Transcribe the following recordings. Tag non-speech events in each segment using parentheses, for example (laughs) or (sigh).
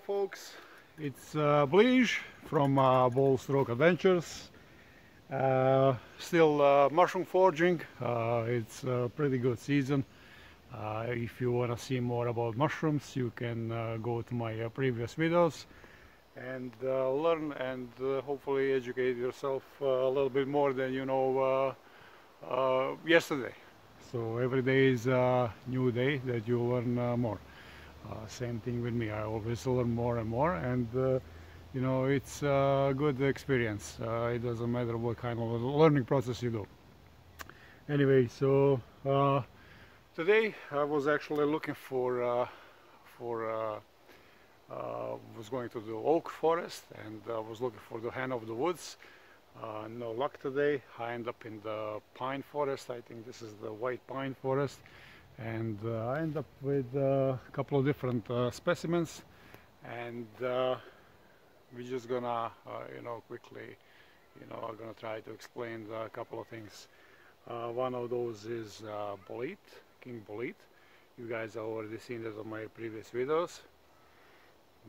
folks, it's uh, from uh, Bold Stroke Adventures. Uh, still uh, mushroom foraging, uh, it's a pretty good season. Uh, if you want to see more about mushrooms you can uh, go to my previous videos and learn and hopefully educate yourself a little bit more than you know yesterday. So every day is a new day that you learn more. Uh, same thing with me. I always learn more and more, and uh, you know it's a good experience. Uh, it doesn't matter what kind of learning process you do. Anyway, so uh, today I was actually looking for uh, for uh, uh, was going to the oak forest and I was looking for the hen of the woods. Uh, no luck today. I end up in the pine forest. I think this is the white pine forest and uh, I end up with uh, a couple of different uh, specimens. And uh, we're just gonna you know quickly you know I'm gonna try to explain a couple of things. One of those is uh, bolete king bolete you guys have already seen that on my previous videos.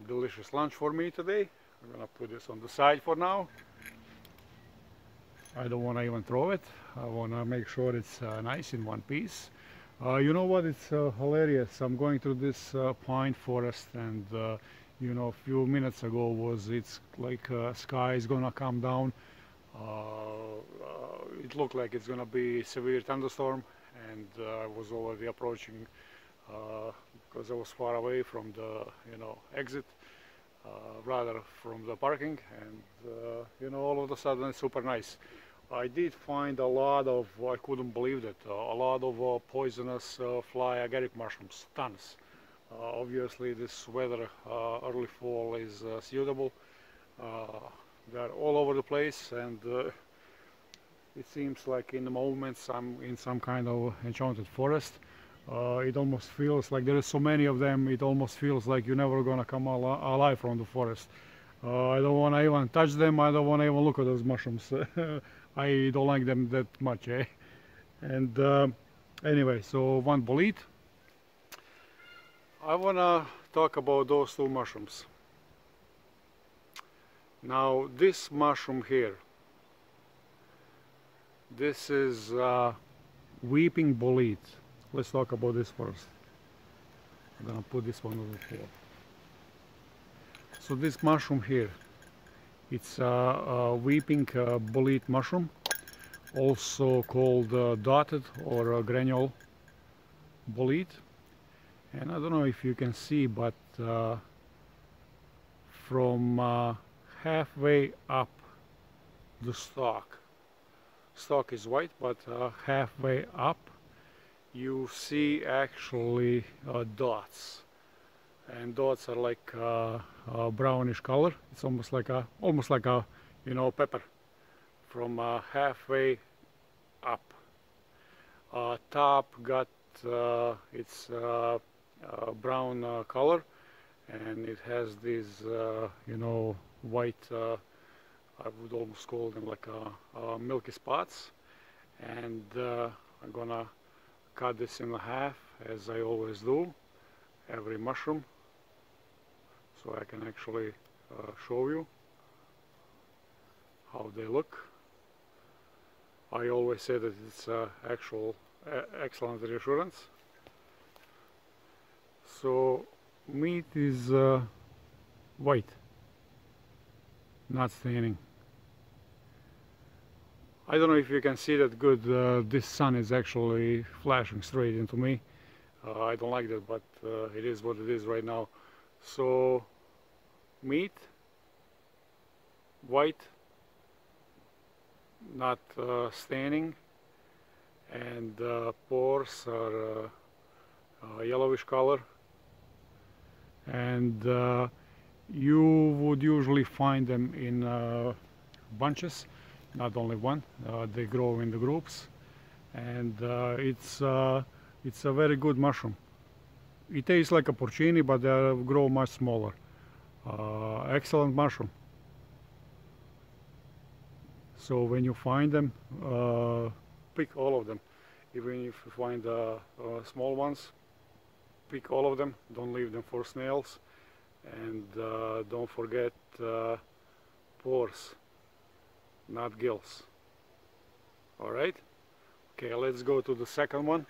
Delicious lunch for me today. I'm gonna put this on the side for now. I don't want to even throw it. I want to make sure it's uh, nice in one piece uh, you know what? It's uh, hilarious. I'm going through this uh, pine forest, and uh, you know, a few minutes ago was it's like uh, sky is gonna come down. It looked like it's gonna be severe thunderstorm, and I was already approaching because I was far away from the you know exit, rather from the parking, and you know, all of a sudden it's super nice. I did find a lot of, I couldn't believe it, uh, a lot of uh, poisonous uh, fly agaric mushrooms, tons. Uh, obviously this weather, uh, early fall is uh, suitable. they're all over the place and it seems like in the moments I'm in some kind of enchanted forest. it almost feels like there is so many of them, it almost feels like you're never gonna come al alive from the forest. I don't want to even touch them, I don't want to even look at those mushrooms. (laughs) I don't like them that much eh? and uh, anyway so one bolete I wanna talk about those two mushrooms. Now this mushroom here this is uh, weeping bolete let's talk about this first. I'm gonna put this one over here. So this mushroom here it's a, weeping uh, bolete mushroom, also called uh, dotted or uh, granule bolete. And I don't know if you can see, but from halfway up the stalk, stalk is white, but halfway up you see actually dots and dots are like uh, a brownish color. It's almost like a almost like a you know pepper from uh, halfway up. Uh, top got uh, its uh, uh, brown color and it has these you know white I would almost call them like milky spots. And I'm gonna cut this in half as I always do every mushroom so I can actually uh, show you how they look. I always say that it's uh, actual excellent reassurance. So meat is uh, white, not staining. I don't know if you can see that good. Uh, this sun is actually flashing straight into me. Uh, I don't like that, but uh, it is what it is right now. So meat, white, not uh, staining, and uh, pores are uh, uh yellowish color. And uh, you would usually find them in uh, bunches, not only one. they grow in the groups, and it's it's a very good mushroom. It tastes like a porcini, but they grow much smaller. Uh, excellent mushroom. So when you find them, uh, pick all of them. Even if you find uh, uh, small ones, pick all of them. Don't leave them for snails. and uh, don't forget uh, pores not gills all right okay let's go to the second one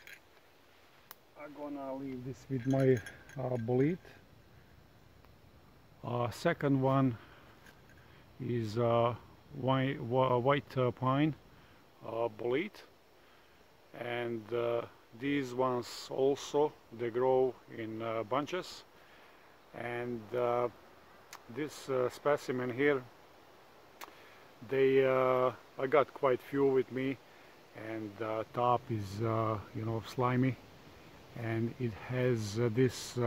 I'm gonna leave this with my uh, bolete uh, second one is uh, white, white uh, pine uh, and these ones also they grow in uh, bunches. And uh, this uh, specimen here they I got quite few with me. And uh, top is you know slimy. And it has this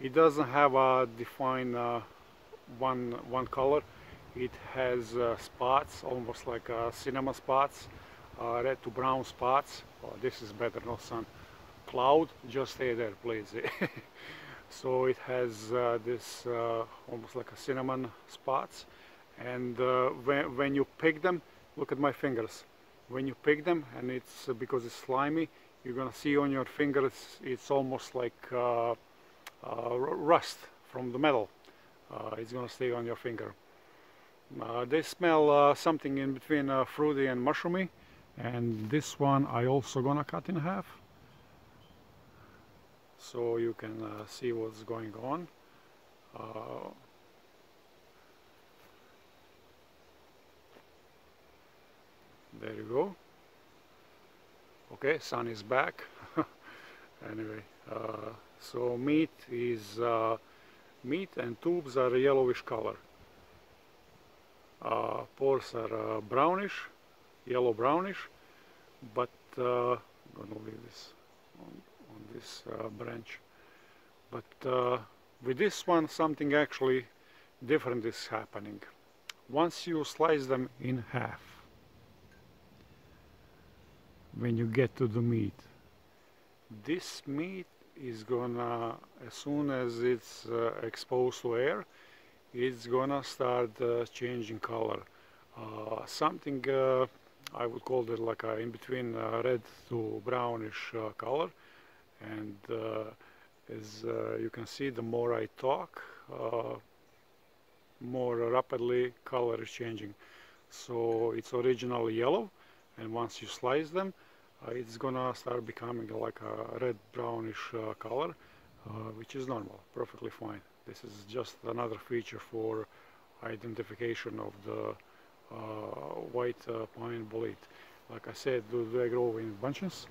it doesn't have a defined uh, one one color. It has uh, spots almost like uh, cinema spots uh, red to brown spots. Oh, this is better no sun cloud just stay there please. (laughs) So it has uh, this uh, almost like a cinnamon spots. And when, when you pick them look at my fingers. When you pick them and it's because it's slimy you're gonna see on your fingers it's almost like rust from the metal. It's gonna stay on your finger. They smell something in between fruity and mushroomy and this one I also gonna cut in half so you can uh, see what's going on. Uh, there you go. Okay sun is back. (laughs) Anyway uh, so meat is uh, meat and tubes are yellowish color. Uh, pores are uh, brownish yellow brownish but uh, I'm gonna leave this on, on this uh, branch. But uh, with this one something actually different is happening. Once you slice them in half when you get to the meat this meat is gonna as soon as it's uh, exposed to air it's gonna start uh, changing color. Uh, something uh, I would call it like in between uh, red to brownish uh, color. And as you can see the more I talk more rapidly color is changing. So it's originally yellow and once you slice them uh, it's gonna start becoming like a red brownish uh, color uh, which is normal perfectly fine. This is just another feature for identification of the uh, white uh, pine bolete like I said they grow in bunches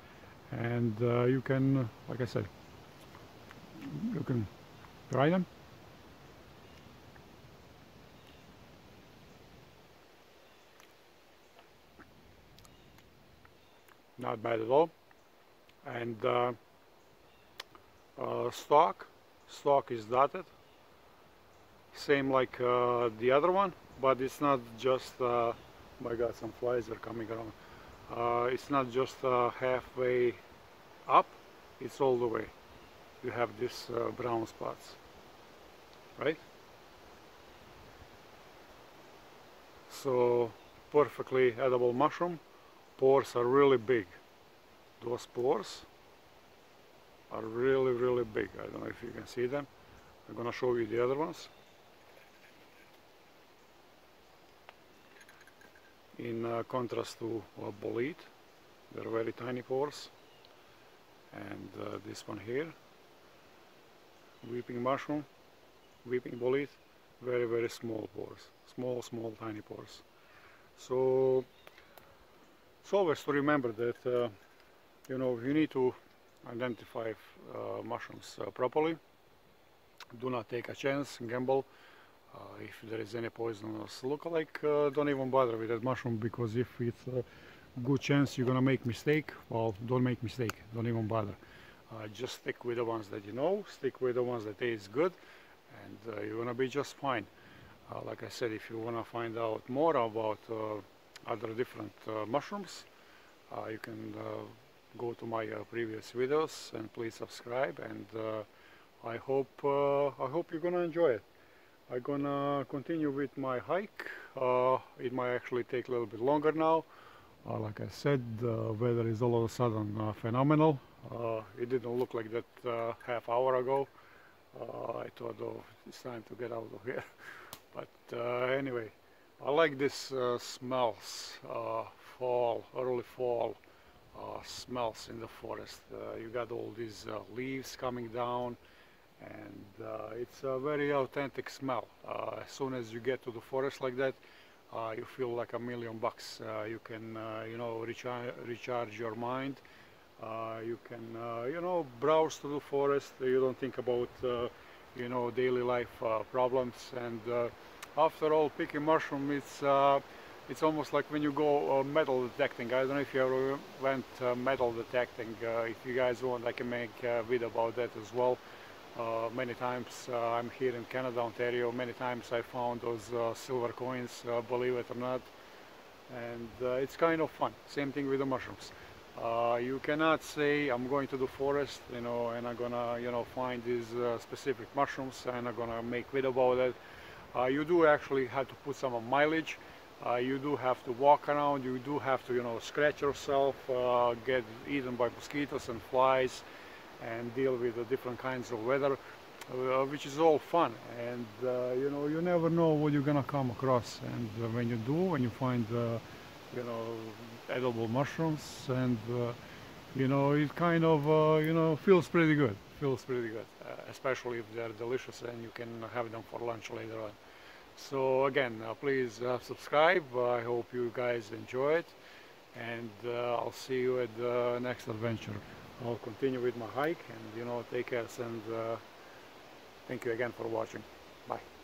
and you can like I said you can dry them not bad at all. And uh, uh, stalk stalk is dotted. Same like uh, the other one but it's not just uh, my god some flies are coming around. Uh, it's not just halfway up it's all the way. You have these brown spots right? So perfectly edible mushroom pores are really big. Those pores are really really big. I don't know if you can see them. I'm gonna show you the other ones. In uh, contrast to uh, bolete they're very tiny pores. And uh, this one here weeping mushroom weeping bolete very very small pores. Small small tiny pores. So it's always to remember that uh, you know you need to identify uh, mushrooms uh, properly do not take a chance gamble uh, if there is any poisonous look-alike, uh, don't even bother with that mushroom because if it's a good chance you're gonna make mistake, well, don't make mistake, don't even bother. Uh, just stick with the ones that you know, stick with the ones that taste good, and you're gonna be just fine. Uh, like I said, if you wanna find out more about uh, other different mushrooms, you can go to my previous videos and please subscribe and I hope I hope you're gonna enjoy it. I'm gonna continue with my hike. Uh, it might actually take a little bit longer now. Uh, like I said, the weather is all of a sudden uh, phenomenal. Uh, it didn't look like that uh, half hour ago. Uh, I thought, oh, it's time to get out of here. (laughs) But uh, anyway, I like this uh, smells, uh, fall, early fall uh, smells in the forest. Uh, you got all these uh, leaves coming down and uh, it's a very authentic smell. As soon as you get to the forest like that, you feel like a million bucks. You can, you know, recharge, recharge your mind. You can, you know, browse through the forest. You don't think about, you know, daily life problems. And after all, picking mushroom, it's uh, it's almost like when you go uh, metal detecting. I don't know if you ever went uh, metal detecting. Uh, if you guys want, I can make a video about that as well. Uh, many times uh, I'm here in Canada, Ontario. Many times I found those silver coins, believe it or not, and it's kind of fun. Same thing with the mushrooms. Uh, you cannot say I'm going to the forest, you know, and I'm gonna, you know, find these uh, specific mushrooms and I'm gonna make video about it. Uh, you do actually have to put some mileage. Uh, you do have to walk around. You do have to, you know, scratch yourself, uh, get eaten by mosquitoes and flies, and deal with the different kinds of weather, which is all fun. And you know, you never know what you're gonna come across. And when you do, when you find, you know, edible mushrooms, and uh, you know, it kind of, uh, you know, feels pretty good. Feels pretty good, uh, especially if they're delicious and you can have them for lunch later on. So again, uh, please uh, subscribe. I hope you guys enjoy it, and uh, I'll see you at the next adventure. I'll continue with my hike, and you know, take care, and uh, thank you again for watching. Bye.